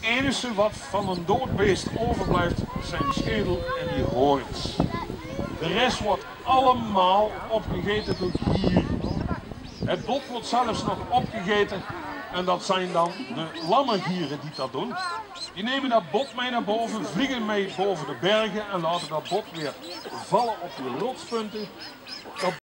enige wat van een dood beest overblijft zijn schedel en die hoorns. De rest wordt allemaal opgegeten door hier. Het bot wordt zelfs nog opgegeten en dat zijn dan de lammergieren die dat doen. Die nemen dat bot mee naar boven, vliegen mee boven de bergen en laten dat bot weer vallen op de rotspunten.